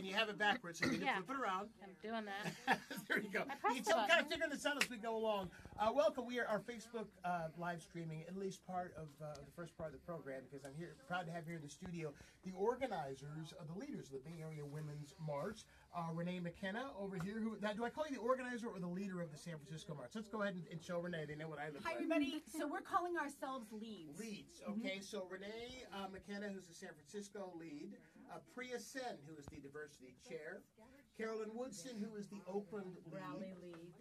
and you have it backwards, so you can Yeah. flip it around. I'm doing that. there you go. I You can the tell, kind of figuring this out as we go along. Uh, welcome. We are our Facebook uh, live streaming, at least part of uh, the first part of the program, because I'm here proud to have here in the studio the organizers, the leaders of the Bay Area Women's March. Uh, Renee McKenna over here. Who now, do I call you the organizer or the leader of the San Francisco March? Let's go ahead and, and show Renee. They know what I look Hi, like. everybody. So we're calling ourselves leads. Leads. Okay, so Renee uh, McKenna, who's the San Francisco lead, uh, Priya Sen, who is the diversity chair, Carolyn Woodson, who is the Oakland lead, Rally lead.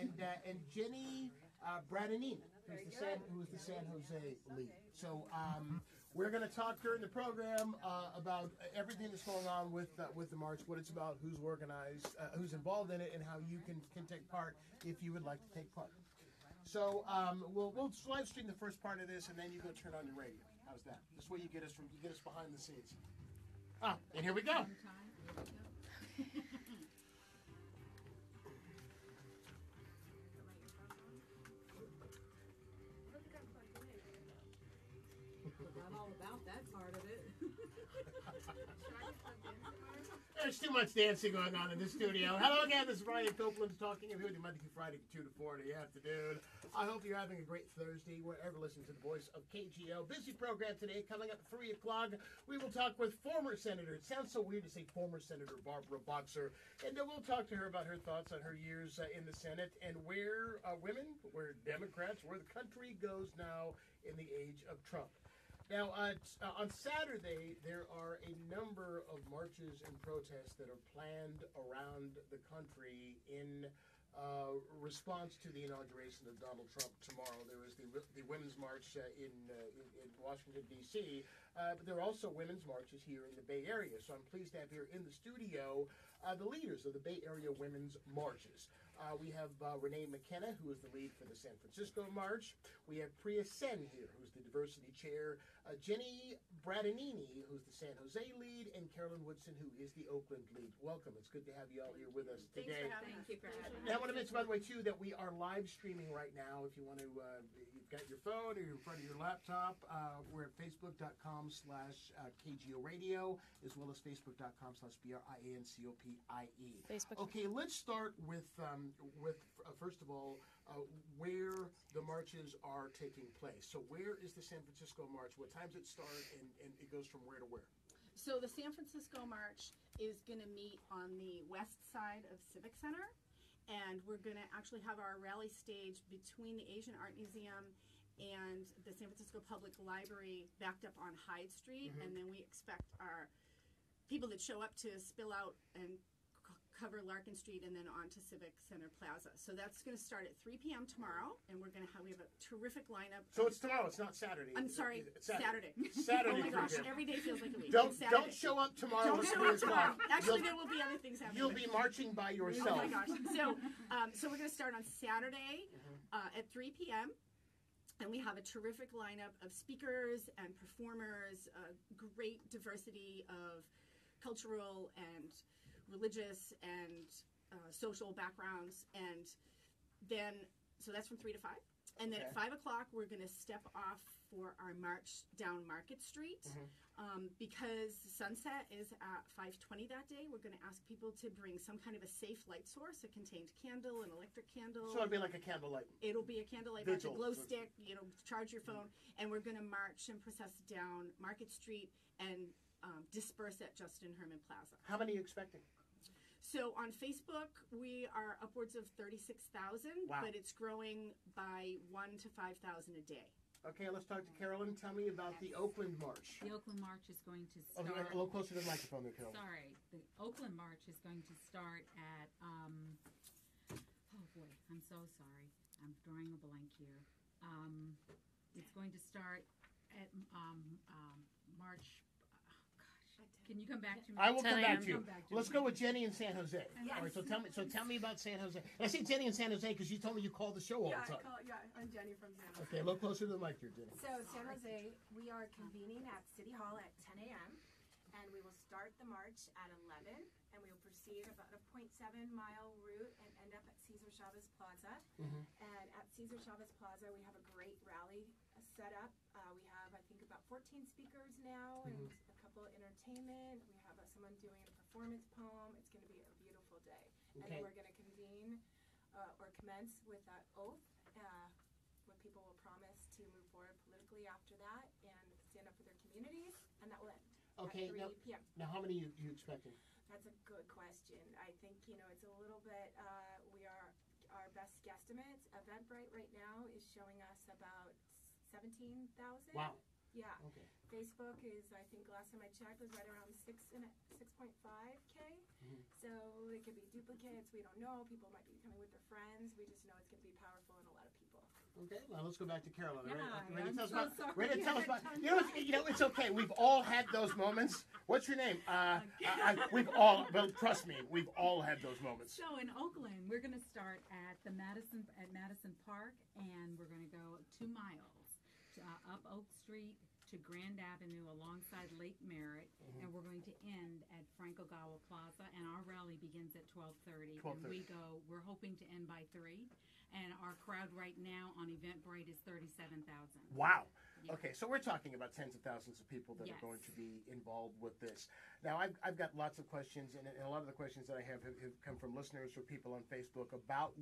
and uh, and Jenny uh, Bradanini, who's the San who is the San Jose lead. So um, we're going to talk during the program uh, about everything that's going on with uh, with the march, what it's about, who's organized, uh, who's involved in it, and how you can can take part if you would like to take part. So um, we'll we'll live stream the first part of this, and then you go turn on your radio. How's that? This way you get us from you get us behind the scenes. Ah, and here we go. There's too much dancing going on in the studio. Hello again, this is Brian Copeland talking. Here with you Monday through Friday, 2 to 4 in the afternoon. I hope you're having a great Thursday wherever listening to the voice of KGO. Busy program today. Coming up at 3 o'clock, we will talk with former Senator, it sounds so weird to say former Senator Barbara Boxer, and then we'll talk to her about her thoughts on her years uh, in the Senate and where uh, women, where Democrats, where the country goes now in the age of Trump. Now, uh, uh, on Saturday, there are a number of marches and protests that are planned around the country in uh, response to the inauguration of Donald Trump tomorrow. There is the, the Women's March uh, in, uh, in, in Washington, D.C., uh, but there are also women's marches here in the Bay Area. So I'm pleased to have here in the studio uh, the leaders of the Bay Area Women's Marches. Uh, we have Renee McKenna, who is the lead for the San Francisco March. We have Priya Sen here, who's the diversity chair. Uh, Jenny Bradanini, who's the San Jose lead, and Carolyn Woodson, who is the Oakland lead. Welcome. It's good to have you all here with us today. Thank you for having And me. I want to mention, by the way, too, that we are live streaming right now. If you want to, uh, you've got your phone or you're in front of your laptop. Uh, we're at facebook.com slash uh, KGO radio, as well as facebook.com slash B-R-I-A-N-C-O-P-I-E. Facebook. Okay, let's start with, um, with uh, first of all, uh, where the marches are taking place. So where is the San Francisco March? What times it start, and, and it goes from where to where? So the San Francisco March is going to meet on the west side of Civic Center, and we're going to actually have our rally stage between the Asian Art Museum and the San Francisco Public Library, backed up on Hyde Street, and then we expect our people that show up to spill out and cover Larkin Street and then onto Civic Center Plaza. So that's going to start at 3 p.m. tomorrow, and we're going to have we have a terrific lineup. So it's tomorrow. It's not Saturday. I'm sorry, It's Saturday. Saturday. oh my gosh, every day feels like a week. Don't don't show up tomorrow. Don't show up tomorrow. Actually, You'll- there will be other things happening. You'll be marching by yourself. Oh my gosh! So, um, so we're going to start on Saturday uh, at 3 p.m. And we have a terrific lineup of speakers and performers, uh, great diversity of cultural and religious and uh, social backgrounds. And then, so that's from 3 to 5. And then Okay. at 5 o'clock, we're going to step off for our march down Market Street. Um, because sunset is at 5:20 that day, we're going to ask people to bring some kind of a safe light source, a contained candle, an electric candle. So it'd be like a candlelight. It'll be a candlelight match, a glow stick, you know, charge your phone, and we're going to march and process down Market Street and um, disperse at Justin Herman Plaza. How many are you expecting? So on Facebook, we are upwards of 36,000, Wow. but it's growing by 1 to 5,000 a day. Okay, let's talk to Carolyn. Tell me about the Oakland March. The Oakland March is going to Oh, start. a little closer to the microphone there, Carolyn. Sorry, the Oakland March is going to start at. Um, oh boy, I'm so sorry. I'm drawing a blank here. Um, it's going to start at um, um, March. Gosh, can you come back to me? I will come back to you. Come back to Let's me. go with Jenny in San Jose. All right, so tell me. So tell me about San Jose. And I say Jenny in San Jose because you told me you call the show all Yeah, the I time. call, yeah, I'm Jenny from San Jose. Okay, a little closer to the mic here, Jenny. So San Jose, we are convening at City Hall at 10 a.m. and we will start the march at 11 and we will proceed about a 0.7 mile route and end up at Cesar Chavez Plaza. And at Cesar Chavez Plaza, we have a great rally uh, set up. Uh, we have, I think, about 14 speakers now and a couple entertainment. We have uh, someone doing a performance poem. It's going to be a beautiful day. And Okay. then we're going to convene uh, or commence with that oath, uh, where people will promise to move forward politically after that and stand up for their communities, and that will end Okay, at 3 now, p.m. now how many you, you expecting? That's a good question. I think, you know, it's a little bit, uh, we are, our best guesstimates, Eventbrite right now is showing us about seventeen thousand. Wow. Yeah, Okay. Facebook is, I think last time I checked, was right around six and, six point five K. Mhm. So it could be duplicates, we don't know, people might be coming with their friends, we just know it's gonna be powerful in a lot of people. Okay, well, let's go back to Carolyn. Ready- Yeah, ready, to I'm tell us so about, sorry. ready to tell us about, you know, it's, you know, it's okay. We've all had those moments. What's your name? Uh, I, I, we've all, well, trust me, we've all had those moments. So in Oakland, we're going to start at the Madison at Madison Park, and we're going to go two miles uh, up Oak Street to Grand Avenue alongside Lake Merritt, Mm-hmm. and we're going to end at Frank Ogawa Plaza. And our rally begins at twelve thirty. 12:30. And we go. We're hoping to end by three, and our crowd right now on Eventbrite is thirty-seven thousand. Wow. Yeah. Okay, so we're talking about tens of thousands of people that Yes. are going to be involved with this. Now, I've, I've got lots of questions, and, and a lot of the questions that I have, have have come from listeners or people on Facebook about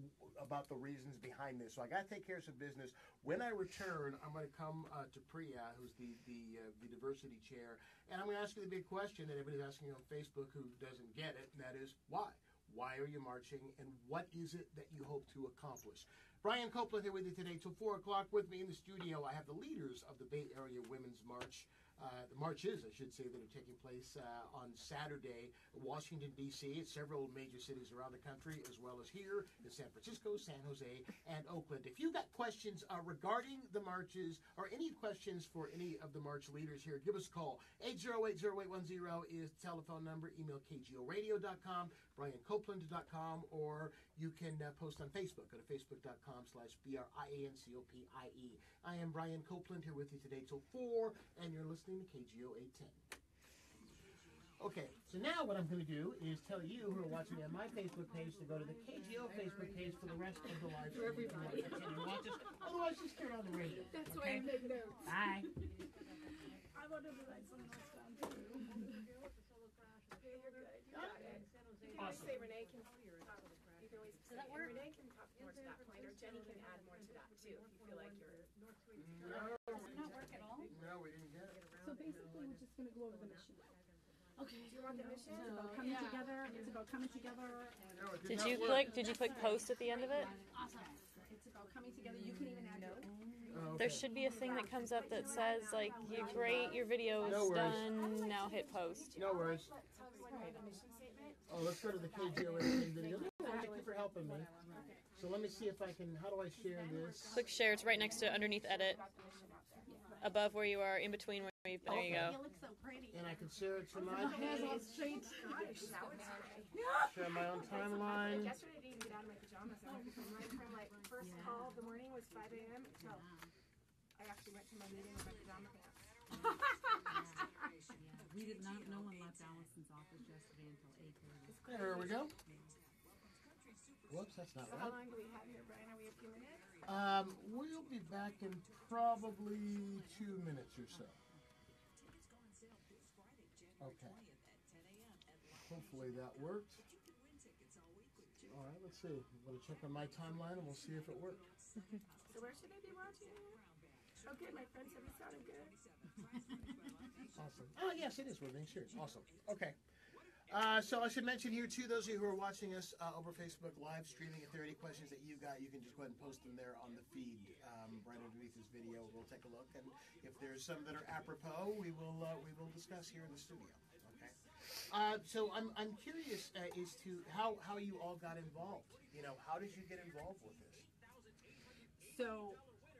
about the reasons behind this. So I got to take care of some business. When I return, I'm going to come uh, to Priya, who's the the, uh, the diversity chair, and I'm going to ask you the big question that everybody's asking on Facebook who doesn't get it, and that is why. Why are you marching, and what is it that you hope to accomplish? Brian Copeland here with you today till 4 o'clock. With me in the studio, I have the leaders of the Bay Area Women's March. Uh, the marches, I should say, that are taking place uh, on Saturday, Washington, D.C., several major cities around the country, as well as here in San Francisco, San Jose, and Oakland. If you've got questions uh, regarding the marches or any questions for any of the march leaders here, give us a call. 8080810 is telephone number. Email kgoradio.com, briancopeland.com, or you can uh, post on Facebook. Go to facebook.com slash B-R-I-A-N-C-O-P-I-E. I am Brian Copeland here with you today till 4, and you're listening to KGO 810. Okay, so now what I'm going to do is tell you who are watching on my Facebook page to go to the KGO Facebook page for the rest of the live stream. if you want to watch us. Otherwise, just turn on the radio. That's okay? why I make notes. Bye. I wanted to write some notes down too. You're good. You say, and Renee can talk more to that point, or Jenny can add more to that too, if you feel like you're. No, Not work at all. no, we didn't get it. So basically, we're just gonna go over the mission. Okay. Do you want the mission? It's about coming together. It's about coming together. And No, it Did not you work. click? Did you click post at the end of it? awesome. It's about coming together. You can even add your Oh, There okay. should be a thing that comes up that says like, "You're great. Your video is worries. done. Now hit post." No worries. Tell everyone about the mission statement. Oh, let's go to the KGO 18 video. Thank you for helping me. So let me see if I can. How do I share this? Click share. It's right next to underneath edit, About the mission out there. above where you are, in between where you. There you go. You so pretty. And I can share it to oh, my Hands all straight. Now it's Friday. share my own timeline. Yesterday I didn't even get out of my pajamas. I had to right from like first call of the morning was 5 a.m. until I actually went to my meeting with my pajama pants. Yeah, we did not. No one left Allison's office yesterday until eight thirty. There we go. Whoops, that's not So how right. long do we have here, Brian? Are we a few minutes? Um, we'll be back in probably two minutes or so. Okay. Hopefully that worked. All right, let's see. I'm gonna check on my timeline and we'll see if it worked. So where should I be watching? Okay, my friend said it sounded good. Awesome. Oh, yes, it is working. Sure. Awesome. Okay. Uh, so I should mention here too, those of you who are watching us uh, over Facebook live streaming, if there are any questions that you got, you can just go ahead and post them there on the feed um, right underneath this video. We'll take a look, and if there's some that are apropos, we will uh, we will discuss here in the studio. Okay. Uh, so I'm I'm curious uh, as to how how you all got involved. You know, how did you get involved with this? So,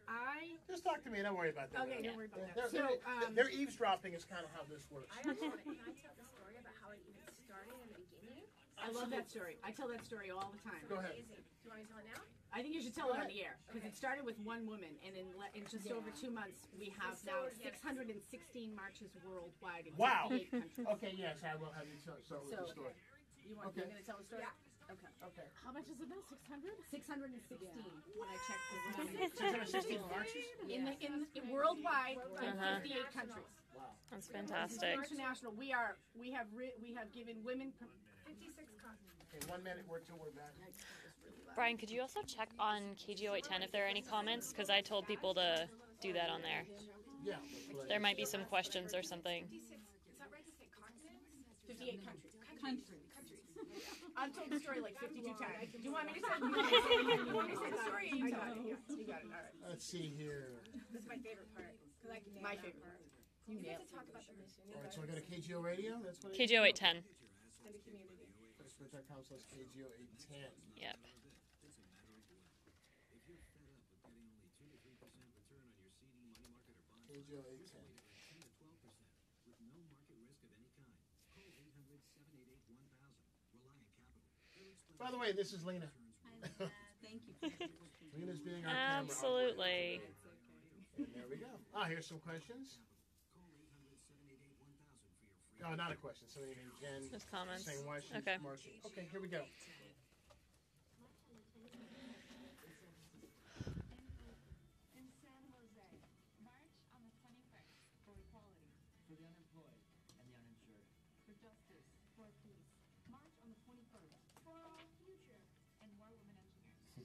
I Just talk to me. Don't worry about that. Okay, don't worry about They're, that. So, they're- um, they're eavesdropping is kind of how this works. I actually want to, can I tell the story about how it even started in the beginning? I love that story. I tell that story all the time. Go ahead. Amazing. Do you want me to tell it now? I think you should tell it on the air because it started with one woman, and in, le- in just over two months, we have So, now yes. 616 marches worldwide in Wow. 58 countries. Okay, yes, I will have you tell, start with the So- story. You want Okay. me to tell the story? Yeah. Okay. Okay. How much is it now? Six hundred? Six hundred and sixteen. When I checked the 616 marches? in the in, in worldwide in Uh-huh. 58 countries. Wow. That's fantastic. International. We are we have ri- we have given women. per- Fifty-six continents. Okay, one minute, we're till we're back. Brian, could you also check on KGO 810 if there are any comments? Because I told people to do that on there. Yeah. There might be some questions or something. Fifty-six, is that right to say continents? 58 countries. Countries. I've told the story like 52 times. Do you want me to say, you want me to say, you want me to say the story? I got it. Yeah, you got it. All right. Let's see here. This is my favorite part, because I can My favorite part. part. You You get nailed to talk about the mission All right, so we got a KGO radio. That's what. KGO 810. and the community. Facebook.com slash KGO 810. Yep. KGO 810. By the way, this is Lena. Thank you. Lena's being our camera Absolutely. operator. And there we go. Ah, here's some questions. Oh, not a question. Somebody named Jen Just comments. saying why she's Okay. marching. Okay, here we go.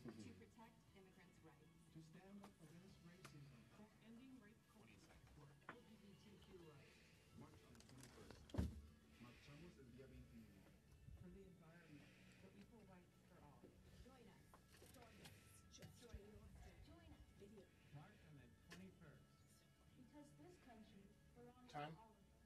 Mm-hmm. to protect immigrants' rights. To stand up against racism. For ending rape culture. For LGBTQ rights. March on the 21st. Marchamos el día 21. For the environment. For equal rights for all. Join us. Join us. Just join us. Join us. March on the 21st. Because this country belongs Time. to all of us.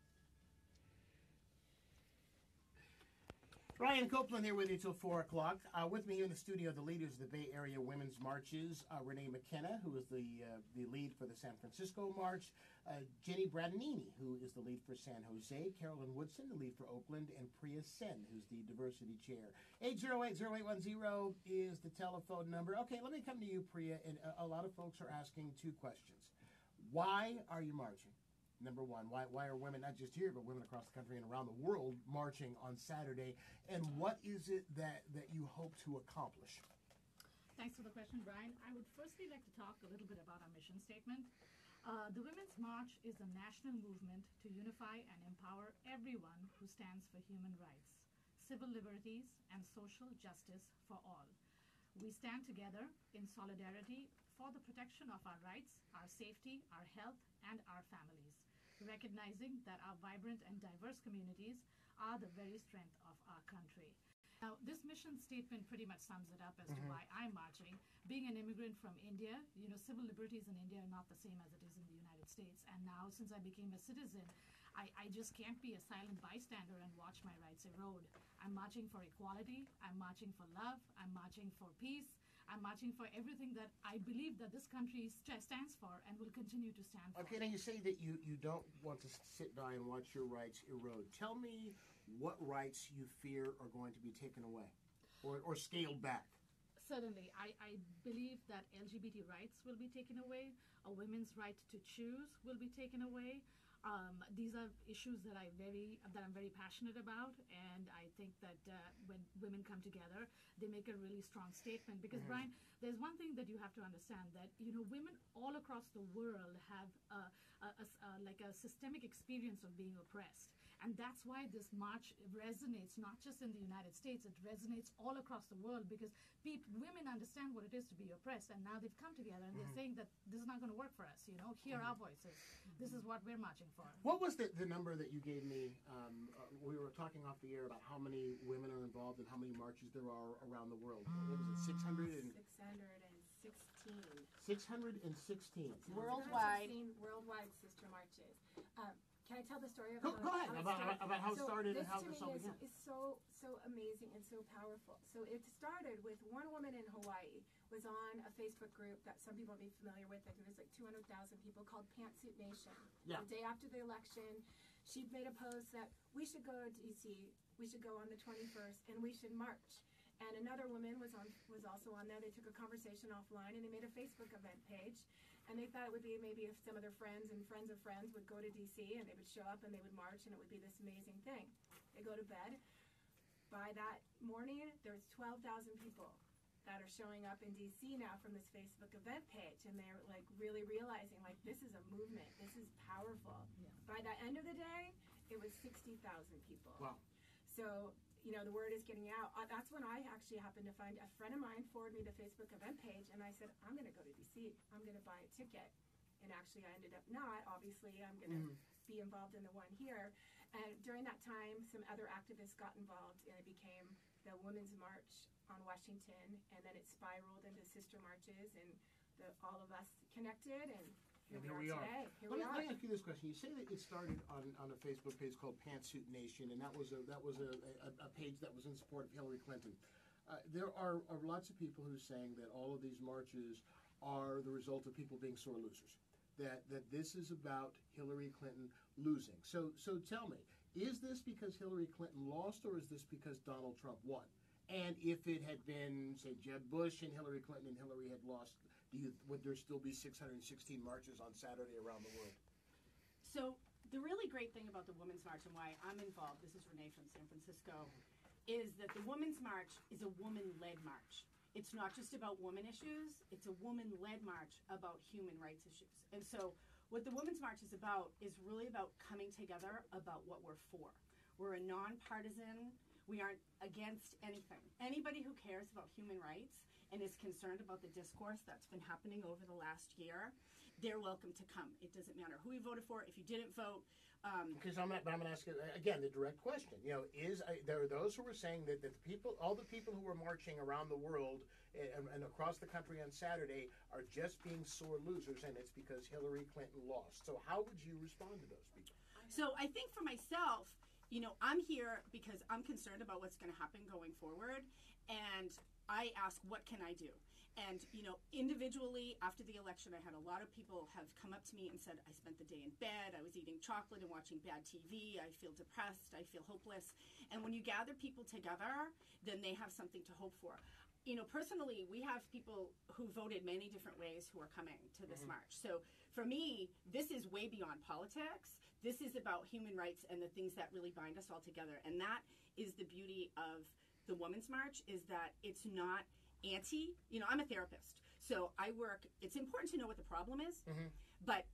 Brian Copeland here with you till 4 o'clock. Uh, with me here in the studio, the leaders of the Bay Area Women's Marches, uh, Renee McKenna, who is the uh, the lead for the San Francisco March, uh, Jenny Bradanini, who is the lead for San Jose, Carolyn Woodson, the lead for Oakland, and Priya Sen, who's the diversity chair. 808-0810 is the telephone number. Okay, let me come to you, Priya, and a, a lot of folks are asking two questions. Why are you marching? Number one, why, why are women, not just here, but women across the country and around the world, marching on Saturday? And what is it that, that you hope to accomplish? Thanks for the question, Brian. I would firstly like to talk a little bit about our mission statement. Uh, the Women's March is a national movement to unify and empower everyone who stands for human rights, civil liberties, and social justice for all. We stand together in solidarity for the protection of our rights, our safety, our health, and our families, recognizing that our vibrant and diverse communities are the very strength of our country. Now, this mission statement pretty much sums it up as to mm-hmm. why I'm marching. Being an immigrant from India, you know, civil liberties in India are not the same as it is in the United States. And now, since I became a citizen, I, I just can't be a silent bystander and watch my rights erode. I'm marching for equality. I'm marching for love. I'm marching for peace. I'm marching for everything that I believe that this country st- stands for and will continue to stand for. Okay, now you say that you, you don't want to sit by and watch your rights erode. Tell me what rights you fear are going to be taken away or, or scaled back. Certainly, I, I believe that LGBT rights will be taken away. A women's right to choose will be taken away. Um, these are issues that I very that I'm very passionate about, and I think that uh, when women come together, they make a really strong statement. Because Brian, there's one thing that you have to understand that you know women all across the world have a, a, a- like a systemic experience of being oppressed, and that's why this march resonates not just in the United States, it resonates all across the world because peop women understand what it is to be oppressed, and now they've come together and they're saying that this is not going to work for us. You know, hear our voices. This is what we're marching for. What was the, the number that you gave me? Um, uh, we were talking off the air about how many women are involved and how many marches there are around the world. What was it, 600 and 616. 616? Worldwide. Worldwide sister marches. Um, can I tell the story of Go- how, go ahead, how about- started? about how it So started and this how to this me all is, began. is so so amazing and so powerful. So it started with one woman in Hawaii was on a Facebook group that some people may be familiar with. I think there's like 200,000 people called Pantsuit Nation. Yeah. The day after the election, she made a post that we should go to DC, we should go on the 21st, and we should march. And another woman was on was also on there. They took a conversation offline and they made a Facebook event page. And they thought it would be maybe if some of their friends and friends of friends would go to DC and they would show up and they would march and it would be this amazing thing. They go to bed. By that morning, there's 12,000 people that are showing up in DC now from this Facebook event page, and they're like really realizing like this is a movement, this is powerful. By the end of the day, it was 60,000 people. Wow. So, you know, the word is getting out. Uh, that's when I actually happened to find a friend of mine forwarded me the Facebook event page, and I said, I'm going to go to DC. I'm going to buy a ticket. And actually, I ended up not. Obviously, I'm going to be involved in the one here. And during that time, some other activists got involved, and it became the Women's March on Washington, and then it spiraled into sister marches, and the, all of us connected, and here, And we, here we are are. today. Here Let we me, are. let me ask you this question. You say that it started on, on a Facebook page called Pantsuit Nation, and that was a that was a, a, a page that was in support of Hillary Clinton. Uh, there are, are lots of people who are saying that all of these marches are the result of people being sore losers. That that this is about Hillary Clinton losing. So so tell me, is this because Hillary Clinton lost, or is this because Donald Trump won? And if it had been, say, Jeb Bush and Hillary Clinton, and Hillary had lost, do you, would there still be 616 marches on Saturday around the world? So the really great thing about the Women's March and why I'm involved, this is Renee from San Francisco, is that the Women's March is a woman-led march. It's not just about woman issues, it's a woman-led march about human rights issues. And so what the Women's March is about is really about coming together about what we're for. We're a nonpartisan, we aren't against anything. Anybody who cares about human rights and is concerned about the discourse that's been happening over the last year, they're welcome to come. It doesn't matter who you voted for. If you didn't vote, um, Because I'm not, but I'm going to ask you uh, again the direct question. You know, is uh, there are those who were saying that, that the people, all the people who were marching around the world and, and across the country on Saturday are just being sore losers, and it's because Hillary Clinton lost. So how would you respond to those people? So I think for myself, you know, I'm here because I'm concerned about what's going to happen going forward, and I ask, what can I do? And you know, individually after the election, I had a lot of people have come up to me and said, I spent the day in bed, I was eating chocolate and watching bad TV, I feel depressed, I feel hopeless. And when you gather people together, then they have something to hope for. You know, personally, we have people who voted many different ways who are coming to this mm-hmm. march. So for me, this is way beyond politics. This is about human rights and the things that really bind us all together. And that is the beauty of the Women's March is that it's not anti, you know, I'm a therapist. So I work, it's important to know what the problem is, mm-hmm. but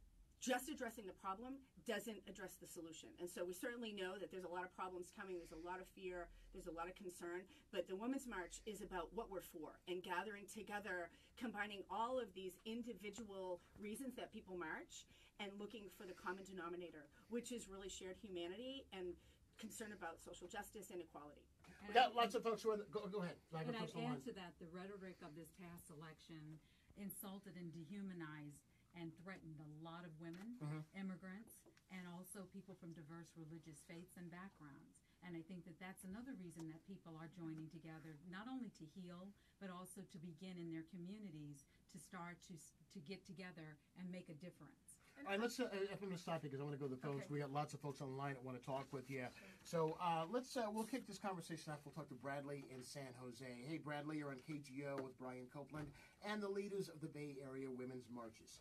just addressing the problem doesn't address the solution. And so we certainly know that there's a lot of problems coming, there's a lot of fear, there's a lot of concern, but the Women's March is about what we're for and gathering together, combining all of these individual reasons that people march and looking for the common denominator, which is really shared humanity and concern about social justice and equality. We got lots of folks who are. The, go, go ahead. I And I'd folks on the line. add to that, the rhetoric of this past election insulted and dehumanized and threatened a lot of women, Mm-hmm. immigrants, and also people from diverse religious faiths and backgrounds. And I think that that's another reason that people are joining together, not only to heal, but also to begin in their communities to start to to get together and make a difference. All right, let's. Uh, I'm going to stop because I want to go to the phones. We got lots of folks on the line that want to talk with you. So uh, let's. Uh, we'll kick this conversation off. We'll talk to Bradley in San Jose. Hey, Bradley, you're on KGO with Brian Copeland and the leaders of the Bay Area Women's Marches.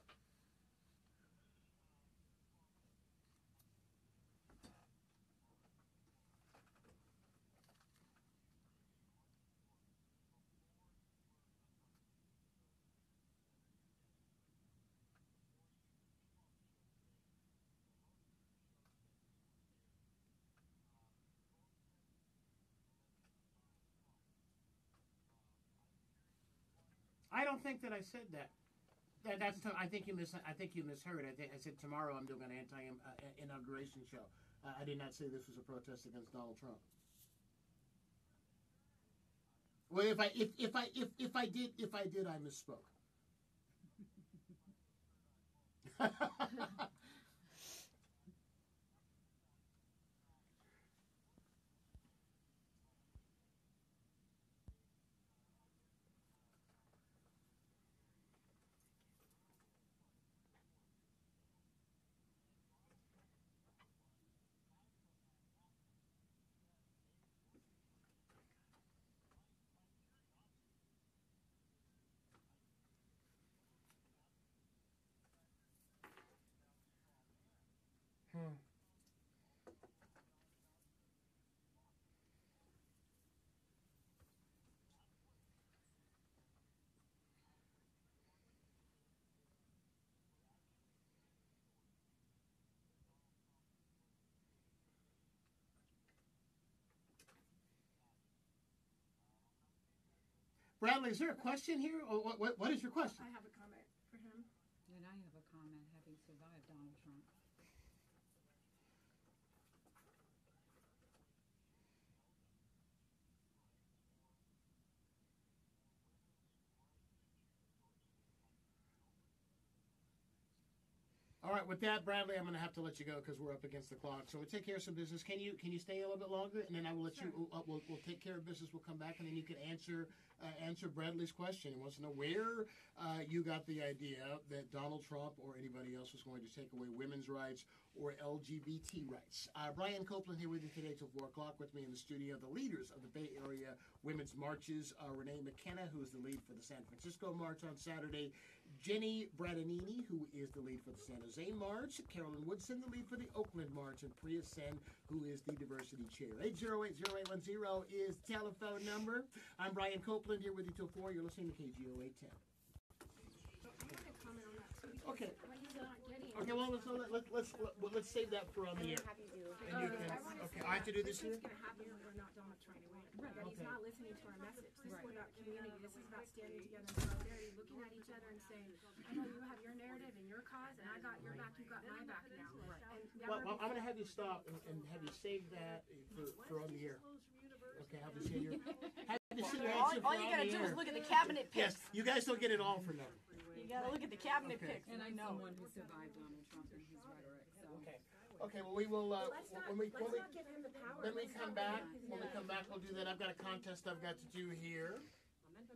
I don't think that I said that. that that's. I think you mis. I think you misheard. I I said tomorrow I'm doing an anti uh, inauguration show. Uh, I did not say this was a protest against Donald Trump. Well, if I if, if I if, if I did if I did I misspoke. Bradley, is there a question here? Or what, what, what is your question? I have a comment for him. And I have a comment, having survived Donald Trump. All right, with that, Bradley, I'm going to have to let you go because we're up against the clock. So we'll take care of some business. Can you can you stay a little bit longer, and then I will let you. Uh, we'll, we'll take care of business. We'll come back, and then you can answer uh, answer Bradley's question. He wants to know where uh, you got the idea that Donald Trump or anybody else was going to take away women's rights or LGBT rights. Uh, Brian Copeland here with you today till four o'clock. With me in the studio, the leaders of the Bay Area Women's Marches: uh, Renee McKenna, who is the lead for the San Francisco March on Saturday. Jenny Bradanini, who is the lead for the San Jose March, Carolyn Woodson, the lead for the Oakland March, and Priya Sen, who is the diversity chair. 8080810 is the telephone number. I'm Brian Copeland here with you till 4. You're listening to KGO 810. I want to comment on that too. because Okay. What he's not getting. Okay, well, let's, let, let, let's, let, let's save that for on the air. Happy. And you uh, can, I wanna okay, I have to do this This here? Is going to happen when we're not Donald trying to win. That he's Okay. not listening to our message. This is about community. This is about standing together in solidarity, looking at each other and saying, I know you have your narrative and your cause, and I got your back, you got my back now. And Well, never well, I'm going to have you stop and, and have you save that for, for on the air. Okay, have you say your, have you say your All, answer all for you on gotta the do air. is look at the cabinet Yes, picks. you guys don't get it all for nothing. You gotta look at the cabinet Okay. picks. And I'm know. someone who survived Donald Trump and his rhetoric, so. Okay. Okay, well, we will, uh, Let's not, when we, let's when we, not give him the power. when we Let's come not back, give when we come back, we'll do that. I've got a contest I've got to do here. Right,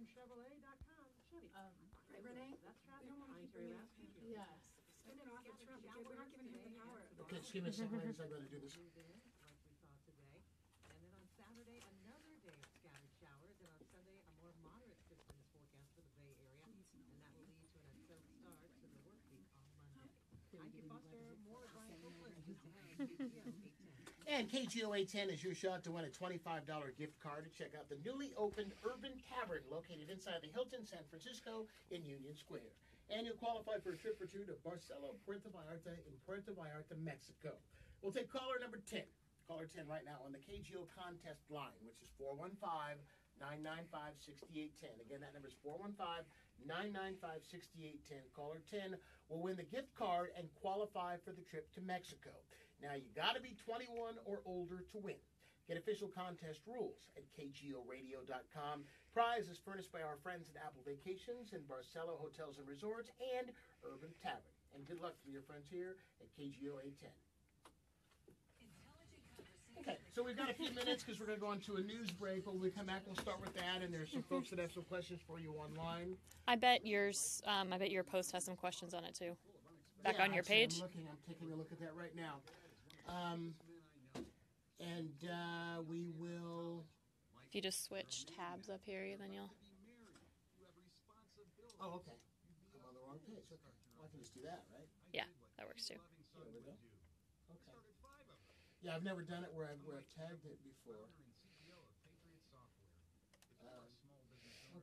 Renee? We don't want to keep bringing up him. Yes. Spin it off of Trump because we're not giving him the power. Okay, just give me a second, ladies, I've got to do this. like we saw today. And then on Saturday, another day of scattered showers, and on Sunday, a more moderate system is forecast for the Bay Area, and that will lead to an unsettled start to the work week on Monday. Ike Foster, more of Brian Copeland, just ahead, KGO 810. And KGO 810 is your shot to win a $25 gift card to check out the newly opened Urban Tavern located inside the Hilton San Francisco in Union Square. And you'll qualify for a trip or two to Barcelo Puerto Vallarta in Puerto Vallarta, Mexico. We'll take caller number 10. Caller 10 right now on the KGO contest line, which is 415 995 6810. Again, that number is 415 995 6810. Caller 10 will win the gift card and qualify for the trip to Mexico. Now, you got to be 21 or older to win. Get official contest rules at kgoradio.com. Prize is furnished by our friends at Apple Vacations and Barcelo Hotels and Resorts and Urban Tavern. And good luck to your friends here at KGO 810. Okay, so we've got a few minutes because we're going to go into a news break. But when we come back, we'll start with that. And there's some folks that have some questions for you online. I bet yours. Um, I bet your post has some questions on it too. Back Yeah, on your actually, page. I'm looking. I'm taking a look at that right now. Um, and uh, we will. If you just switch tabs up here, then you'll. Oh, okay. I'm on the wrong page. Okay. Well, I can just do that, right? Yeah, that works too. There we go. Okay. Yeah, I've never done it where I've, where I've tagged it before. Um,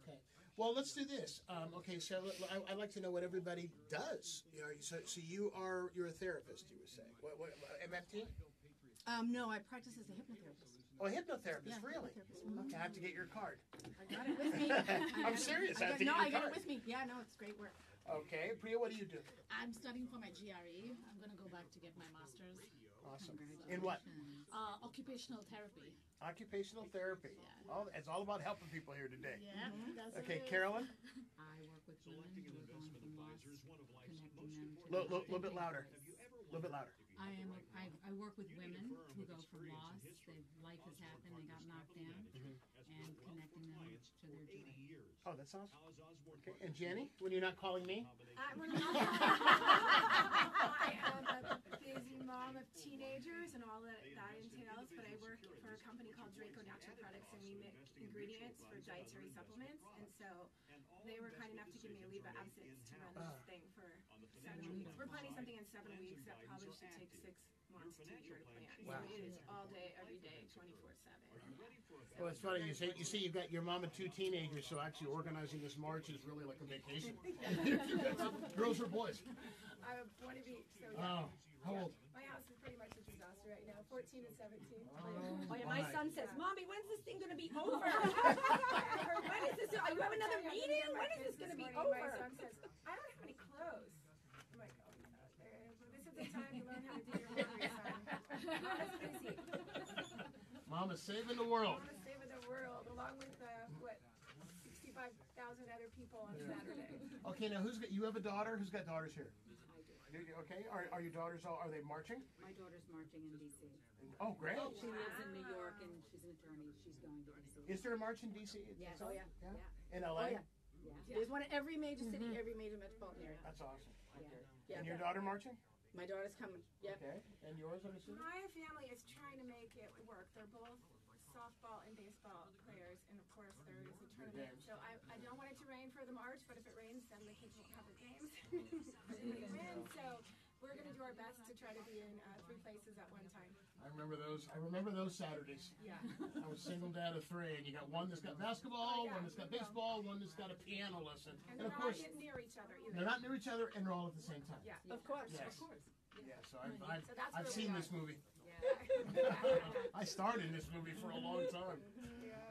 okay. Well, let's do this. Um, okay, so I, I'd like to know what everybody does. You know, so, so you are you're a therapist, you were saying What, what, MFT? Um, no, I practice as a hypnotherapist. Oh, a hypnotherapist, Yeah, really? hypnotherapist. Okay, I have to get your card. I got it with me. I I'm serious. I I have got, to no, get I your got card. it with me. Yeah, no, it's great work. Okay, Priya, what do you do? I'm studying for my GRE. I'm gonna go back to get my master's. Awesome. In what? Uh, occupational therapy. Occupational therapy. Oh, it's all about helping people here today. Yeah. That's mm-hmm. Okay, it is. Carolyn, I work with women who are going from loss, connecting them to. a little, their little bit identity. louder. A little bit louder. I am, a, I, I work with women who go from loss, their life has happened, they got knocked down, mm-hmm. and connecting them to their joy. Oh, that's awesome. Okay, and Jenny, when you're not calling me? I, when I'm not- I am a busy mom of teenagers and all that that entails, but I work for a company called Draco Natural Products and we make ingredients for dietary supplements. And so they were kind enough to give me a leave of absence to run this thing for seven weeks. We're planning something in seven weeks that probably should take six months to a year to plan. So Wow. it is all day, every day, 24 7. Well, it's funny. You say you see you've got your mom and two teenagers, so actually organizing this march is really like a vacation. Girls or boys? I have one of each, so yeah. Oh, how old? My house is pretty much a disaster right now 14 and 17. Oh, Oh yeah, my my. son says, "Mommy, when's this thing gonna be over?" Or, when is this? I you have another meeting? When is breakfast this gonna be morning, My son says, I don't have any clothes. I'm like, oh, yeah, uh, this is the time to learn how to do your laundry, son. Mama's busy. Mama's saving the world. Mama's saving the world, along with, uh, what, sixty-five thousand other people on Saturday. Okay, now who's got? You have a daughter. Who's got daughters here? Do you- Okay, are, are your daughters all? Are they marching? My daughter's marching in DC. Oh, great. Oh, she lives in New York and she's an attorney. She's going to DC. Is there a march in DC? Yes. Oh, yeah. Yeah? In L.A.? Oh, LA? yeah. There's one in every major city, mm-hmm. every major metropolitan area. That's awesome. Okay. Yeah. And your daughter marching? My daughter's coming. Yep. Okay. And yours, I'm assuming? My family is trying to make it work. They're both softball and baseball players, and of course there is a tournament. So I, I don't want it to rain for the March, but if it rains, then the kids won't have their games. They win, so we're gonna do our best to try to be in uh, three places at one time. I remember those. I remember those Saturdays. Yeah. I was single dad of three, and you got one that's got basketball, one that's got baseball, one that's got a piano lesson, And and they're of not course getting near each other either. they're not near each other, and they're all at the same time. Yeah. Of course. Yes. Of course. Yeah. So I've I've, So I've seen this movie. Yeah. I starred in this movie for a long time.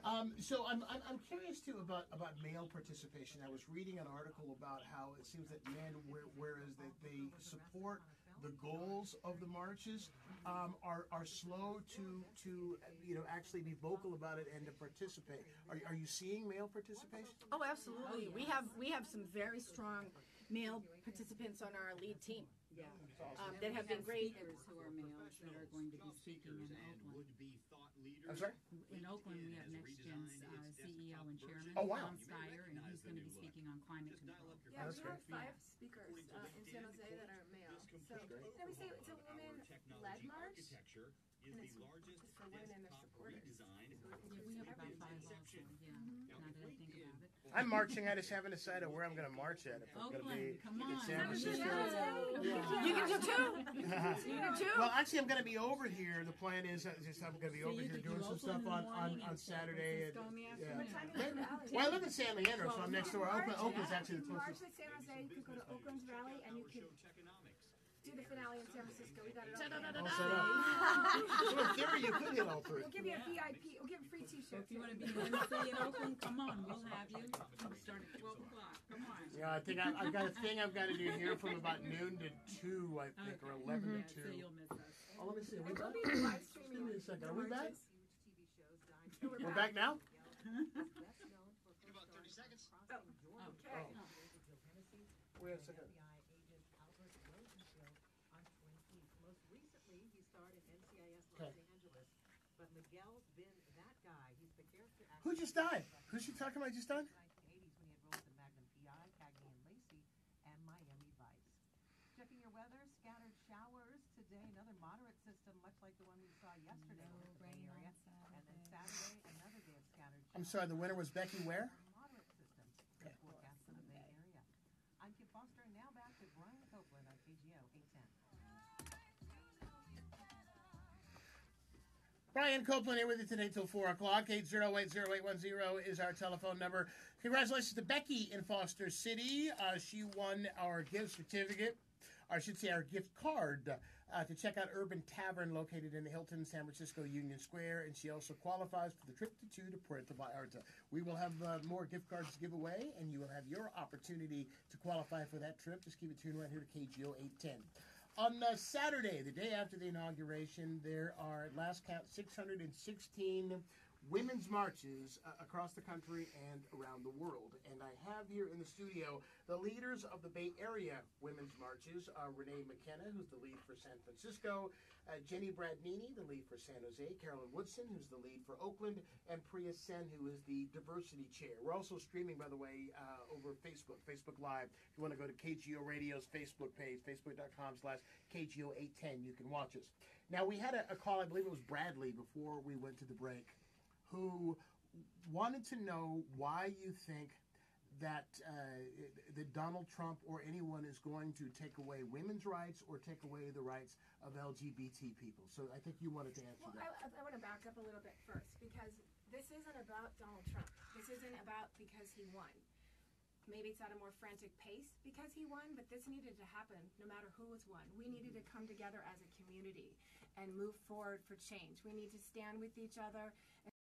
Um, so I'm, I'm, I'm curious too about, about male participation. I was reading an article about how it seems that men, whereas that they support the goals of the marches, um, are, are slow to to you know actually be vocal about it and to participate. Are, are you seeing male participation? Oh, absolutely. We have we have some very strong male participants on our lead team. Yeah. Um, that have been great. Speakers who are males that are going to be speaking in Oakland. I'm sorry. In Oakland, we have NextGen's uh, CEO and chairman, Oh, wow. Tom Steyer, and he's going to be speaking on climate control. Yeah, That's we have great. five speakers uh, in San Jose that are male. So, and we say it's a women-led march, and it's, it's for women and their supporters. We have about five also, yeah, now that I think about it. I'm marching. I just haven't decided where I'm going to march at. If I'm going to be Oakland, come in on. San San Francisco. You can do two. You can do two. Well, actually, I'm going to be over here. The plan is uh, just I'm going to be So over you here could doing do some stuff on, in the on, morning on and San Saturday. And, Francisco in the yeah. What time you go to? Well, I live in San Leandro, so I'm next door. Oakland, Oakland's actually the March closest. at San Jose, you could go to Oakland's rally, and you could do the finale in San Francisco. We got it all. planned. All set up. So in theory, you could hit all three. We'll give you a VIP. We'll give you free So T-shirts. if you want to be an MC in Oakland, come on, we'll have you. We start at twelve o'clock, come on. Yeah, I think I, I've got a thing I've got to do here from about noon to two, I think, or eleven to mm-hmm. Yeah, so two. you'll miss us. Oh, let me see. Are we back? be live Give me a second. Are we back? marches. We're back now. Oh, okay. Wait a second. FBI agent Albert Rosenfield on Twin Peaks. Most recently, he starred in NCIS Los Okay. Angeles. But Miguel's been that guy. He's the character actor. Who just died? Who's she talking about? Just died? 1980s when he had roles in Magnum PI, Cagney and Lacey, and Miami Vice. Checking your weather, scattered showers today. Another moderate system, much like the one we saw yesterday in the Bay Area. And then Saturday, another day of scattered I'm sorry. The winner was Becky Ware. Brian Copeland here with you today till 4 o'clock. 8080810 is our telephone number. Congratulations to Becky in Foster City. Uh, she won our gift certificate, or I should say our gift card, uh, to check out Urban Tavern located in the Hilton San Francisco Union Square. And she also qualifies for the trip to two to Puerto Vallarta. We will have uh, more gift cards to give away, and you will have your opportunity to qualify for that trip. Just keep it tuned right here to KGO 810. On uh, Saturday, the day after the inauguration, there are, last count, 616 women's marches uh, across the country and around the world. And I have here in the studio the leaders of the Bay Area women's marches uh, Renee McKenna, who's the lead for San Francisco, uh, Jenny Bradanini, the lead for San Jose, Carolyn Woodson, who's the lead for Oakland, and Priya Sen, who is the diversity chair. We're also streaming, by the way, uh, over Facebook, Facebook Live. If you want to go to KGO Radio's Facebook page, facebook.com slash KGO810, you can watch us. Now, we had a, a call, I believe it was Bradley, before we went to the break, who wanted to know why you think that uh, that Donald Trump or anyone is going to take away women's rights or take away the rights of LGBT people. So I think you wanted to answer Well, that. I, I want to back up a little bit first because this isn't about Donald Trump. This isn't about because he won. Maybe it's at a more frantic pace because he won, but this needed to happen no matter who was won. We needed to come together as a community and move forward for change. We need to stand with each other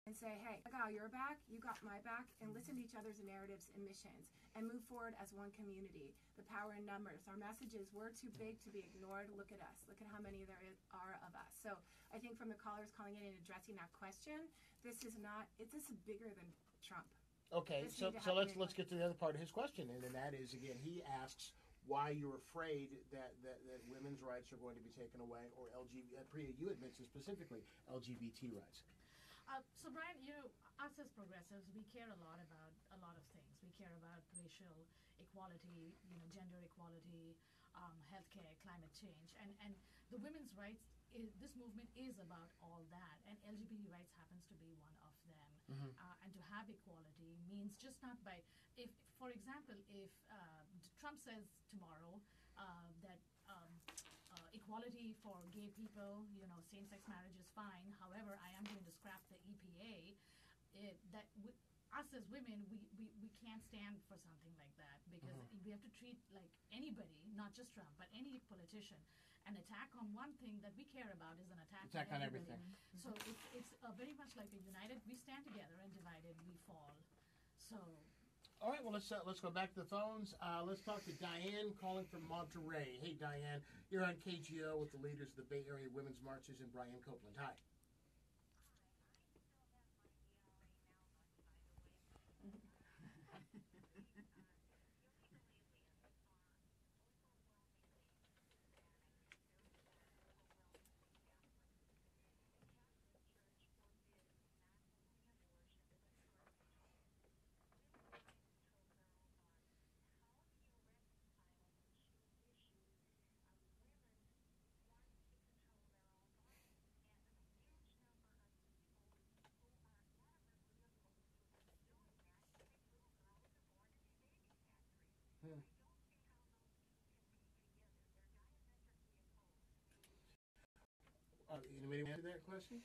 and say, hey, I got your back, you got my back, and listen to each other's narratives and missions and move forward as one community. The power in numbers. Our messages were too big to be ignored. Look at us. Look at how many there is, are of us. So I think from the callers calling in and addressing that question, this is not, it, this is bigger than Trump. Okay, This so so let's let's get to the other part of his question, and then that is again, he asks why you're afraid that, that, that women's rights are going to be taken away, or LGBT. Uh, Priya, you mentioned specifically LGBT rights. Uh, so, Brian, you know, us as progressives, we care a lot about a lot of things. We care about racial equality, you know, gender equality, um, healthcare, climate change, and and the women's rights. Is, this movement is about all that, and LGBT rights happens to be one of them. Mhm. Uh, and to have equality means just not by, if, for example, if uh, Trump says tomorrow uh, that equality for gay people, you know, same-sex marriage is fine. However, I am going to scrap the EPA. It, that w- us as women, we, we, we can't stand for something like that because Mhm. we have to treat like anybody, not just Trump, but any politician. An attack on one thing that we care about is an attack, Attack on everybody. everything. So it's it's uh, very much like a united. We stand together, and divided we fall. So All right, well let's uh, let's go back to the phones. Uh, let's talk to Diane calling from Monterey. Hey, Diane, you're on KGO with the leaders of the Bay Area Women's Marches and Brian Copeland. Hi. Hmm. Uh, anybody answer that question?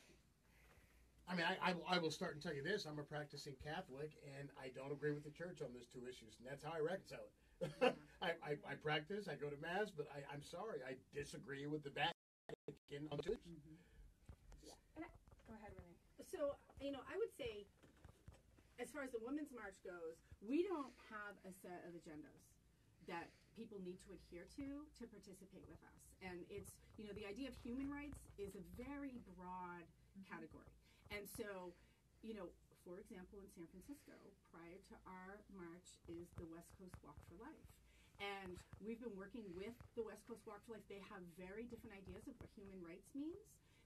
I mean, I, I, I will start and tell you this. I'm a practicing Catholic, and I don't agree with the church on those two issues, and that's how I reconcile it. I, I, I practice, I go to Mass, but I, I'm sorry, I disagree with the Vatican on the two issues. Go ahead, Renee. So, you know, I would say, as far as the Women's March goes, we don't have a set of agendas that people need to adhere to to participate with us. And it's, you know, the idea of human rights is a very broad category. And so, you know, for example, in San Francisco, prior to our march is the West Coast Walk for Life. And we've been working with the West Coast Walk for Life. They have very different ideas of what human rights means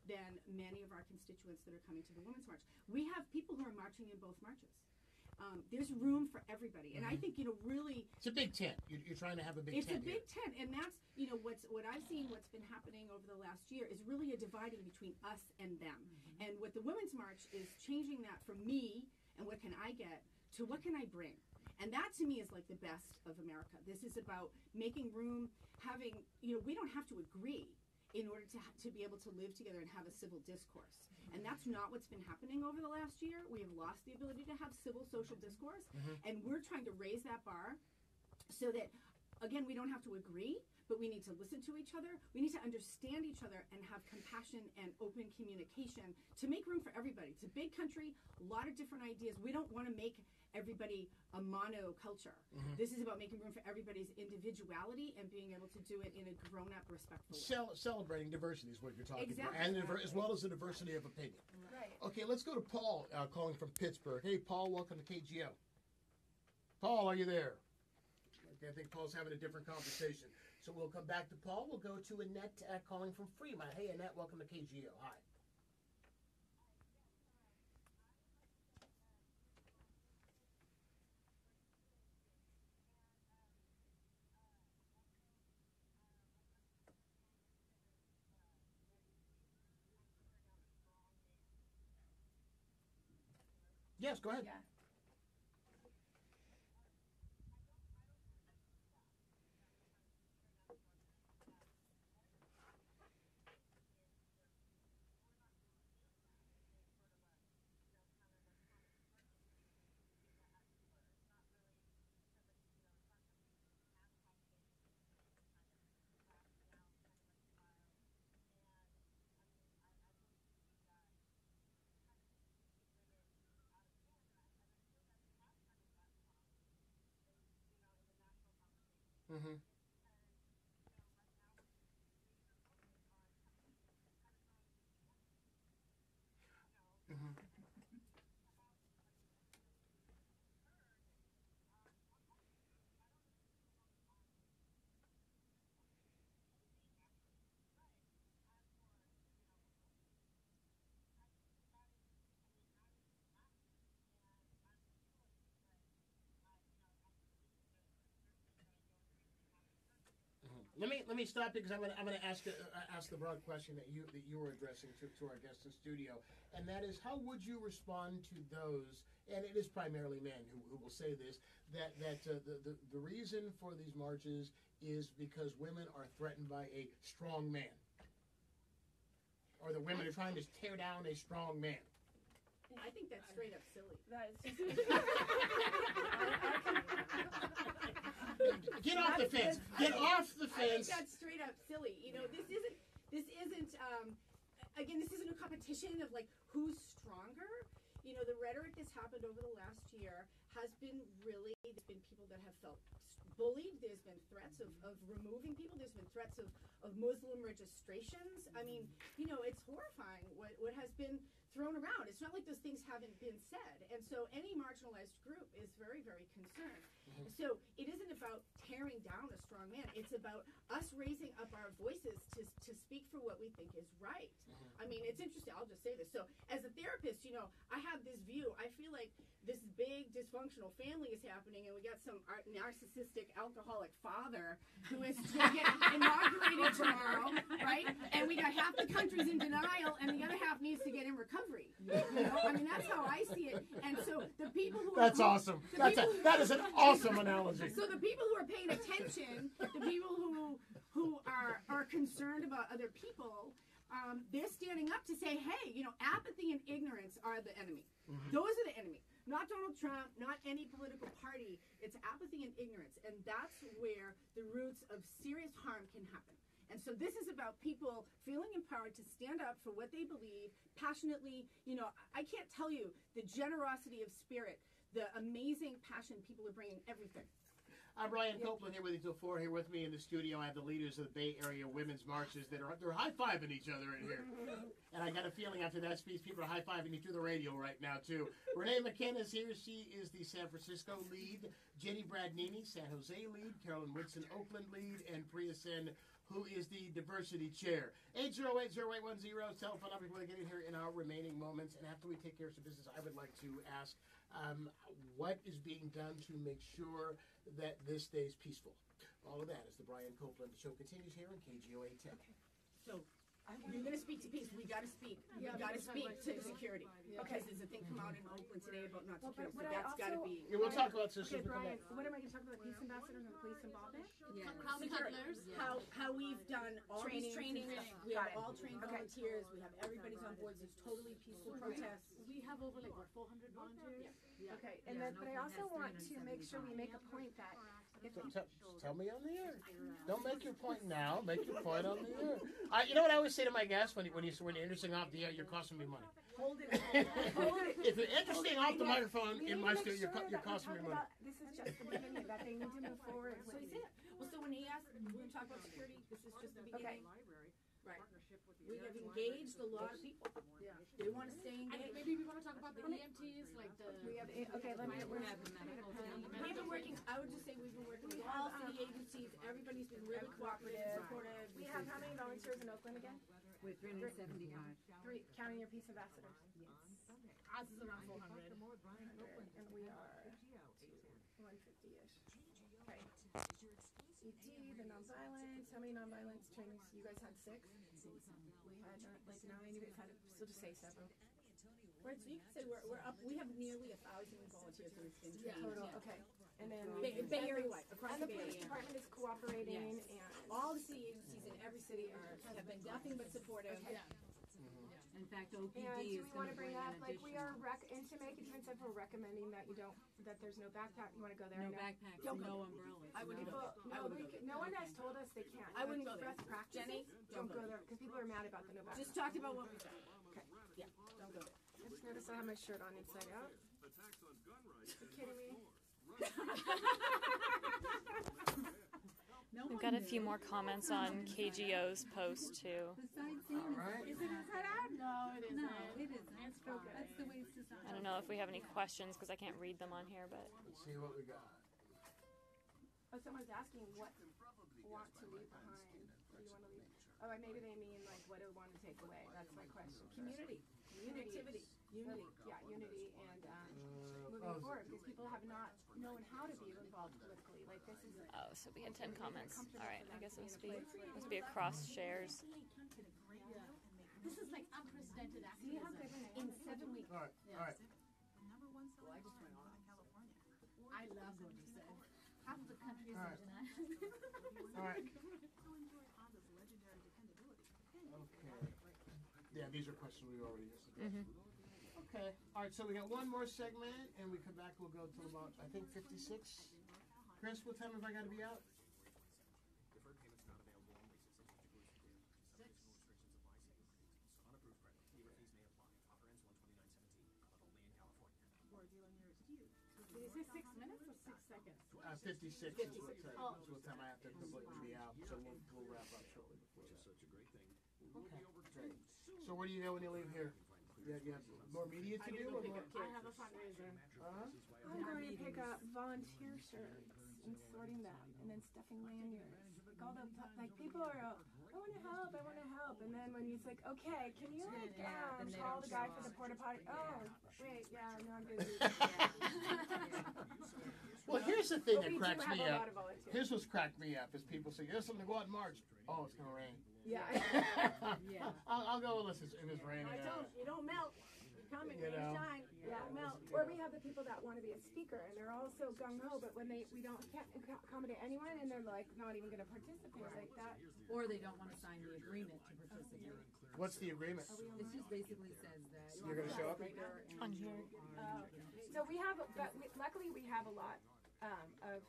than many of our constituents that are coming to the Women's March. We have people who are marching in both marches. Um, there's room for everybody, and I Mhm. think you know really It's a big tent. You're, you're trying to have a big tent. it's tent a big tent, and that's you know what's what I've seen. What's been happening over the last year is really a dividing between us and them. And what the Women's March is changing that from me and what can I get to what can I bring. And that to me is like the best of America. This is about making room, having you know we don't have to agree in order to ha- to be able to live together and have a civil discourse. And that's not what's been happening over the last year. We have lost the ability to have civil social discourse, Mhm. and we're trying to raise that bar so that again we don't have to agree but we need to listen to each other we need to understand each other and have compassion and open communication to make room for everybody it's a big country a lot of different ideas we don't want to make everybody a mono culture Mhm. this is about making room for everybody's individuality and being able to do it in a grown-up respectful way Cel- celebrating diversity is what you're talking Exactly. about, and diver- as well as the diversity of opinion. right Okay, let's go to Paul uh, calling from Pittsburgh. Hey, Paul, welcome to KGO. Paul, are you there? Okay, I think Paul's having a different conversation. So we'll come back to Paul. We'll go to Annette uh, calling from Fremont. Hey, Annette, welcome to KGO. Hi. Yes, go ahead. yeah Mm-hmm. Let me let me stop you because I'm gonna I'm gonna ask uh, ask the broad question that you that you were addressing to, to our guest in studio, and that is how would you respond to those? And it is primarily men who, who will say this that that uh, the, the the reason for these marches is because women are threatened by a strong man, or the women are trying to tear down a strong man. I think that's straight up silly. That is Get off the fence. Get off I think that's straight up silly. You know, this isn't this isn't um again this isn't a competition of like who's stronger. You know, the rhetoric that's happened over the last year has been really there's been people that have felt bullied, there's been threats of, of removing people, there's been threats of, of Muslim registrations. I mean, you know, it's horrifying what, what has been thrown around. It's not like those things haven't been said. And so any marginalized group is very, very concerned. Mm-hmm. So it isn't about tearing down a strong man. It's about us raising up our voices to, to speak for what we think is right. Mm-hmm. I mean, it's interesting. I'll just say this. So as a therapist, you know, I have this view. I feel like this big dysfunctional family is happening, and we got some ar- narcissistic alcoholic father who is to get inaugurated tomorrow, right? And we got half the country's in denial, and the other half needs to get in recovery. You know, I mean, that's how I see it. And so the people who That's are awesome. That's a, who- that is an awesome analogy. so the people who are paying attention, the people who who are are concerned about other people, um, they're standing up to say, hey, you know, apathy and ignorance are the enemy. Those are the enemy. Not Donald Trump, not any political party. It's apathy and ignorance, and that's where the roots of serious harm can happen. And so this is about people feeling empowered to stand up for what they believe passionately. You know, I can't tell you the generosity of spirit, the amazing passion people are bringing everything. I'm Brian Copeland here with you till four. Here with me in the studio, I have the leaders of the Bay Area women's marches that are they're high fiving each other in here. And I got a feeling after that speech, people are high fiving you through the radio right now too. Renee McKenna is here. She is the San Francisco lead. Jenny Bradanini, San Jose lead. Carolyn Woodson, Oakland lead, and Priya Sen, who is the diversity chair. 808-0810, telephone number if you want to get in here in our remaining moments. And after we take care of some business, I would like to ask um, what is being done to make sure that this stays peaceful. All of that as the Brian Copeland show continues here on KGO 810. So you're going to speak to peace. We got to speak. We Yeah, got to because speak I'm to like- security. Yeah. Because there's a thing come out in Oakland today about not Well, but security. what So I that's got to also- be. Yeah, we'll talk about this Okay, as come Brian, what am I going to talk about? The peace ambassadors and the police involvement? Yeah. Security. How how we've done all these Trainings trainings. and We Got have it. all trained Okay. volunteers. We have everybody's on board. There's totally peaceful protests. We have over like what 400 volunteers. Okay, and Yeah, then, and but I also want to make sure we make a point that if So tell, tell me on the air. Uh, Don't make your point now. Make your point on the air. I, you know what I always say to my guests when you, when you when you're interesting off the air, you're costing me money. Hold it. if you're interesting off the microphone in my to make studio, you're, sure you're costing me money. about- This is just the beginning, that they need to move forward So with he said. Well, so when he asked, we're going to talk about security. This is just the Okay. beginning. Right. We have engaged a lot of people. Yeah. They want to stay And engaged. maybe we want to talk about the EMTs, like the. We have, okay, let me, we're, We've been working, I would just say we've been working with all city agencies. Everybody's been really cooperative, supportive. we have how many volunteers in Oakland again? With three hundred and seventy-five. Three, counting your peace ambassadors. Yes. Ours is around 400. And we are one fifty-ish. Okay. ET, the nonviolence, how many nonviolence trainings? You guys had six? We had uh, like nine, you guys had, so just say seven. Right, so you can say we're, we're up, we have nearly a thousand volunteers who have been trained. Total, okay. And then. Bay, Bay Area wide, across And the the Bay police Area. department is cooperating yes. and. All the city agencies in every city are, have been nothing but supportive. Yeah. In fact, And OPD do is we gonna wanna bring bring an up, like, we are additional. rec, and to make a difference, we're recommending that you don't, that there's no backpack, you wanna go there? No I backpacks, Don't no go. umbrellas. I wouldn't no. go. People, I no, wouldn't we, go c- no one has told us they can't. I wouldn't go there. best practice. Jenny, Don't don't go go. there, cause people are mad about the no backpack. Just talked about what we said. Okay. Yeah, don't go there. I just noticed I have my shirt on inside out. You kidding me? No We've got a few more comments on KGO's post too. The sightseeing All right. is. Is it inside out? No, it isn't. No, it isn't. It's fine. That's the way society. I don't know if we have any questions because I can't read them on here, but Let's see what we got. Oh, someone's asking what want to leave behind. Do you want to leave? Oh, maybe they mean like what do we want to take away? That's my question. Community, connectivity, unity. Yeah, unity and um, Uh, moving oh, forward because people have not known how to be involved politically. Like this is oh, so we had ten comments. All right, I guess it must be must be across shares. This is like unprecedented activism in seven weeks. All right, all right. Well, I just went on. I love what you said. Half of the country is All right. Indian. All right. Okay. Yeah, these are questions we already addressed. Mhm. Okay. All right. So we got one more segment, and we come back. We'll go till about I think fifty-six. Chris, what time have I got to be out? Deferred payments not available on leases subject to exclusion due. Additional restrictions apply. Savings. Unapproved credit. Waiver fees may apply. Offer ends one twenty-nine seventeen, but only in California. Did you say six minutes or six seconds? Uh, fifty-six. is what time, Oh. is what time I have to completely be out. So we'll, we'll wrap up shortly before that. Such a great thing. Okay. Great. So where do you go when you leave here? Yeah, you have more media to do, or more? I have a fundraiser. Uh-huh. I'm going to pick up volunteer shirts and sorting them and then stuffing lanyards. Like all the like people are, uh, I want to help, I want to help, and then when he's like, okay, can you like Yeah, um, call the guy for the porta potty? Oh, wait, yeah, no, I'm busy. Well, here's the thing But that we do cracks have me a up. lot of. Here's what's cracked me up is people say, "There's something to go out and March." Oh, it's gonna rain. Yeah. Yeah. I'll, I'll go unless it's, if it's raining. I out. don't. You don't melt. You come and You rain or know. shine. You Yeah, don't melt. or we have the people that want to be a speaker and they're all so gung ho, but when they we don't can't ac- accommodate anyone and they're like not even going to participate like that. Or they don't want to sign the agreement to participate. What's the agreement? This just basically says that. You're gonna show up? Speaker and On you here. So we have, but we, luckily we have a lot um, of.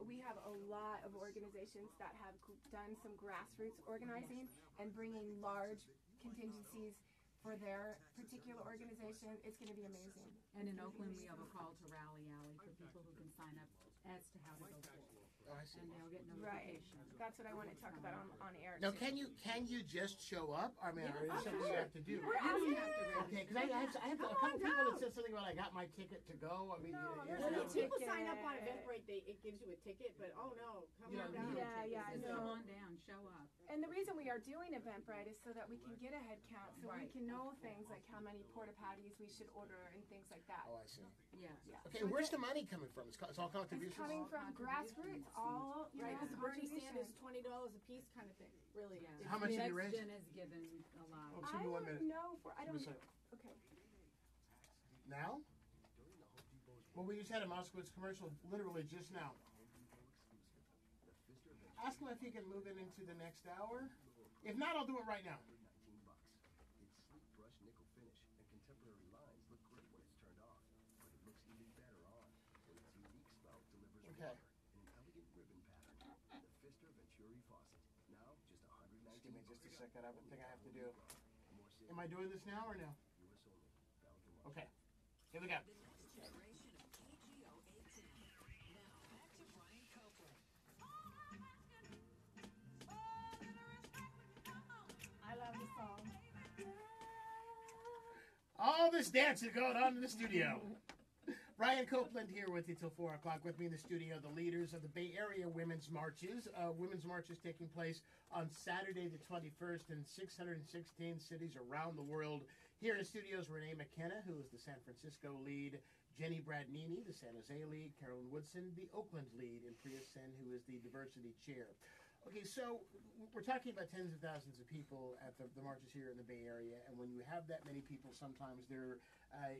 We have a lot of organizations that have done some grassroots organizing and bringing large contingencies for their particular organization. It's going to be amazing. And in Oakland, we have a call to Rally Alley for people who can sign up as to how to go forward. Oh, I see. And they'll get Right. notifications. That's what I want to talk about on, on air. Now, too. can you can you just show up? I mean, or is there something you have to do? We're asking. You don't have to Okay, because I, I have, I have a couple people that said something about I got my ticket to go. I mean, No, you, there's you no know, ticket. People sign up on Eventbrite. They it gives you a ticket, but oh no, come You on down. Yeah, yeah, I Just know. come on down, show up. And the reason we are doing Eventbrite is so that we can get a head count, so we Right. can know things like how many porta potties we should order and things like that. oh, I see. Yes. Yeah. Okay, where's the money coming from? It's, co- it's all It's contributions. coming from grassroots, all you Right, know, because Bernie contributions. Sanders twenty dollars a piece kind of thing. Really. Yeah. How much have you Next raised? Gen has given a lot. Oh, I one don't minute. know for I Give me a don't. second. Okay. Now? Well, we just had a Moskowitz commercial literally just now. Ask him if he can move it into the next hour. If not, I'll do it right now. 19 bucks. Its sleek brush nickel finish and contemporary lines look great when it's turned off, but it looks even better on when its unique spout delivers Okay. water in an elegant ribbon pattern. The Pfister Venturi faucet. Now just 119 Just give me just a second. I have a thing I have to do. Am I doing this now or no? US only. Valid to watch. Okay. Here we go. I love the song. All this dancing going on in the studio. Brian Copeland here with you till 4 o'clock. With me in the studio, the leaders of the Bay Area Women's Marches. Uh, women's Marches taking place on Saturday, the 21st, in 616 cities around the world. Here in the studios, Renee McKenna, who is the San Francisco lead, Jenny Bradanini, the San Jose lead, Carolyn Woodson, the Oakland lead, and Priya Sen, who is the diversity chair. Okay, so we're talking about tens of thousands of people at the, the marches here in the Bay Area, and when you have that many people, sometimes there uh,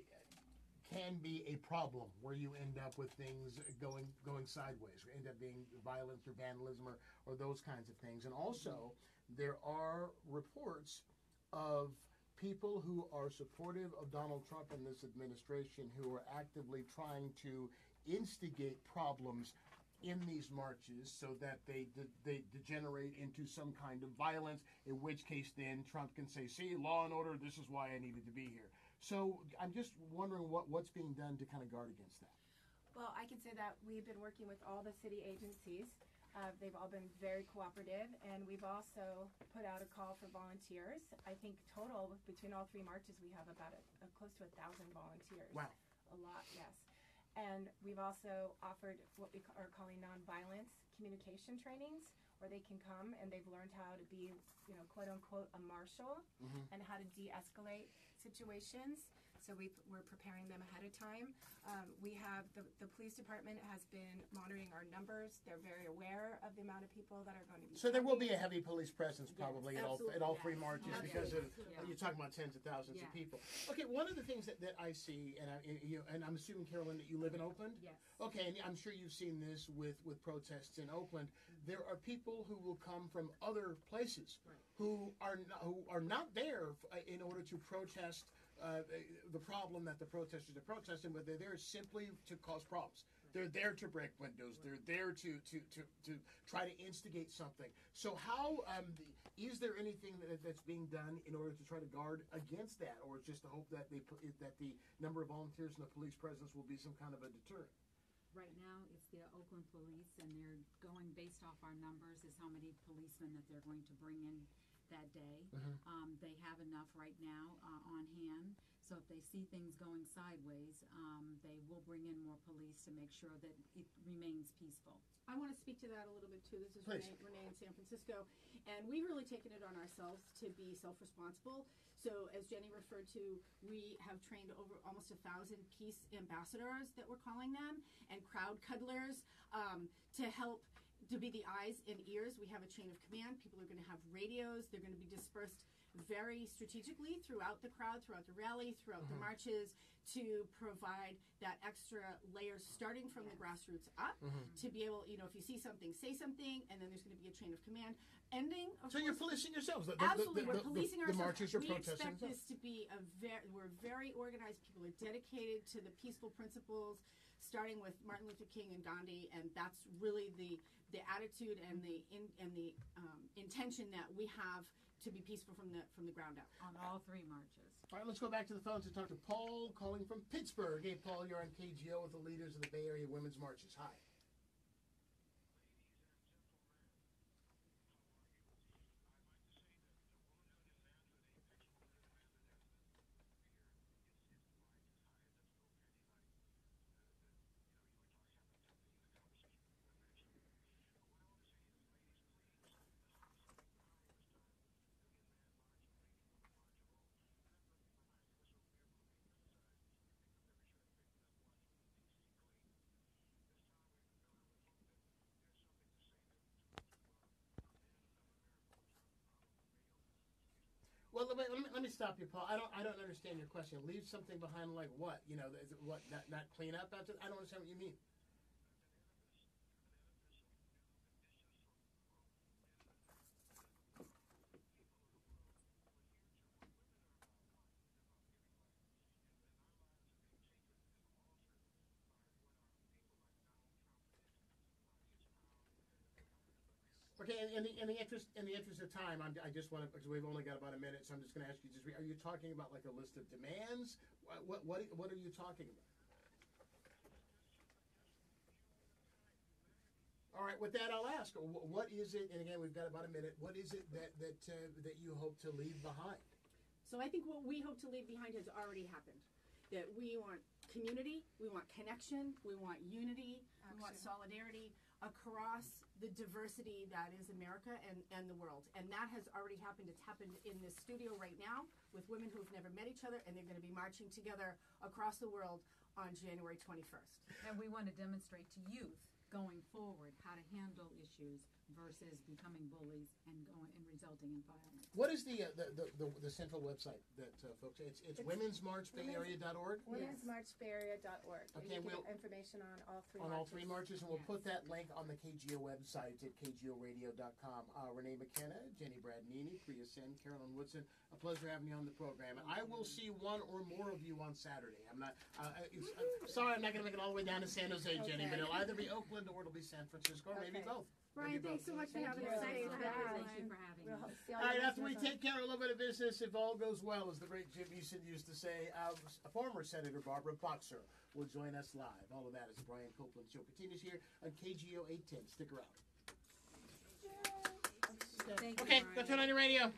can be a problem where you end up with things going going sideways, or end up being violence or vandalism or, or those kinds of things. And also, there are reports of people who are supportive of Donald Trump and this administration who are actively trying to instigate problems in these marches so that they de- they degenerate into some kind of violence in which case then Trump can say see law and order this is why I needed to be here so I'm just wondering what what's being done to kind of guard against that Well, I can say that we've been working with all the city agencies Uh, they've all been very cooperative, and we've also put out a call for volunteers. I think total between all three marches, we have about a, a close to a thousand volunteers. Wow. A lot, yes. And we've also offered what we are calling nonviolence communication trainings, where they can come and they've learned how to be, you know, quote unquote, a marshal Mhm. and how to de-escalate situations. So we, we're preparing them ahead of time. Um, we have the, the police department has been monitoring our numbers. They're very aware of the amount of people that are going to be. So there will be a heavy police presence probably at all at absolutely, all three marches Yes. because of Yeah. you're talking about tens of thousands of people. Okay, one of the things that, that I see, and I you and I'm assuming Carolyn that you live in Oakland. Yes. Okay, and I'm sure you've seen this with with protests in Oakland. There are people who will come from other places who are not, who are not there in order to protest. Uh, the problem that the protesters are protesting, but they're there simply to cause problems. They're there to break windows. They're there to, to, to, to try to instigate something. So, how um, the, is there anything that, that's being done in order to try to guard against that, or just to hope that they put, that the number of volunteers and the police presence will be some kind of a deterrent? Right now, it's the Oakland Police, and they're going based off our numbers is how many policemen that they're going to bring in that day. Mhm. Um, they have enough right now uh, on hand, so if they see things going sideways, um, they will bring in more police to make sure that it remains peaceful. I want to speak to that a little bit too. This is Renee, Renee in San Francisco, and we've really taken it on ourselves to be self-responsible. So, as Jenny referred to, we have trained over almost a thousand peace ambassadors that we're calling them, and crowd cuddlers um, to help to be the eyes and ears. We have a chain of command. People are going to have radios. They're going to be dispersed very strategically throughout the crowd, throughout the rally, throughout the Mhm. marches, to provide that extra layer starting from the grassroots up Mhm. to be able, you know, if you see something, say something, and then there's going to be a chain of command. Ending. Of So you're policing yourselves. The- the- the- Absolutely, the- we're the- policing the ourselves. marches are we expect this to be a very, we're very organized. People are dedicated to the peaceful principles, starting with Martin Luther King and Gandhi, and that's really the the attitude and the in, and the um, intention that we have to be peaceful from the from the ground up. On all three marches. All right, let's go back to the phones and talk to Paul calling from Pittsburgh. Hey, Paul, you're on KGO with the leaders of the Bay Area Women's Marches. Hi. Well, let me, let me, stop you, Paul. I don't I don't understand your question. Leave something behind, like what? You know, is it what? Not not clean up after? I don't understand what you mean. Okay, in, in the in the interest in the interest of time, I'm, I just want to because we've only got about a minute, so I'm just going to ask you. Just are you talking about like a list of demands? What what what, what are you talking about? All right, with that, I'll ask. What is it? And again, we've got about a minute. What is it that that uh, that you hope to leave behind? So I think what we hope to leave behind has already happened. That we want community, we want connection, we want unity, we want solidarity across the diversity that is America and, and the world. And that has already happened. It's happened in this studio right now with women who've never met each other, and they're going to be marching together across the world on January 21st. And we want to demonstrate to youth going forward how to handle issues versus becoming bullies and going and resulting in violence. What is the uh, the, the, the the central website that uh, folks? It's it's, It's womensmarchbayarea.org. Womensmarchbayarea.org. Okay, and you we'll- get information on all three on all three marches, and we'll put that link on the KGO website at kgoradio.com. Uh, Renee McKenna, Jenny Bradanini, Priya Sen, Carolyn Woodson, a pleasure having you on the program. And I will see one or more of you on Saturday. I'm not, uh, it's, uh, sorry, I'm not going to make it all the way down to San Jose, Jenny, but it'll either be Oakland or it'll be San Francisco, or maybe both. Brian, thanks so much for having us. Thanks for having us. Thank you for having us. All right, after we take care of a little bit of business, if all goes well, as the great Jim Houston used to say, uh, former Senator Barbara Boxer will join us live. All of that is the Brian Copeland Show continues here on KGO 810. Stick around. Thank okay, you, go turn on your radio.